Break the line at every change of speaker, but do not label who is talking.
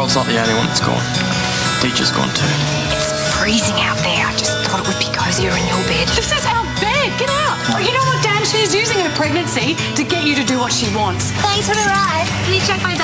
Harold's not the only one that's gone. Teacher's gone too.
It's freezing out there. I just thought it would be cozier in your bed.
This is our bed. Get out. Oh, you know what, Dan? She's using her pregnancy to get you to do what she wants.
Thanks for the ride. Can you check my?